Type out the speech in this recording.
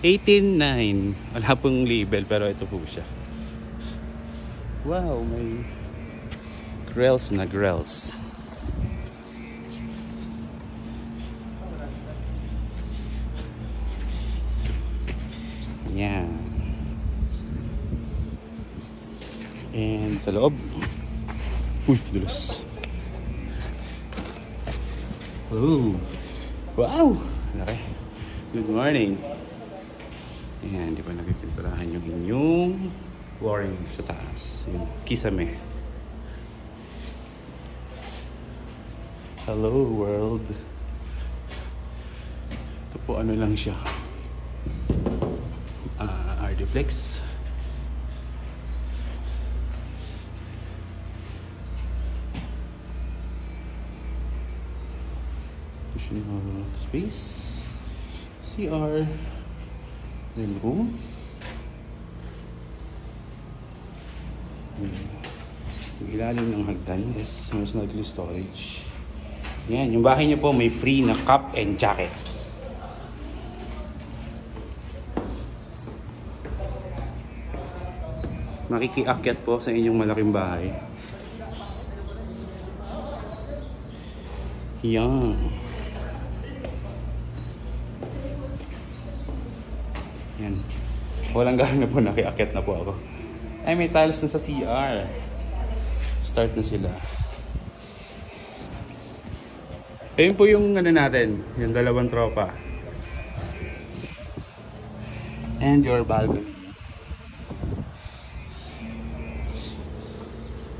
18.9. Wala pong label pero ito po siya. Wow, may grills na grills. Yan. And sa loob. Uy, dulas. Oh. Wow! Good morning. Ayan, di ba nagpipinturahan yung inyong flooring sa taas. Yung kisame. Hello world. Ito po ano lang siya. Ah, Ardiflex. Additional space. CR. Then room. Yung ilalim ng hagdan is mas nagli storage. Yan, yung bahay niyo po may free na cup and jacket. Makikiakyat po sa inyong malaking bahay. Yan. Yan. Walang gana po, nakiakyat na po ako. Ay, may tiles na sa CR. Start na sila. Ayun po yung ano natin, yung dalawang tropa. And your balcony.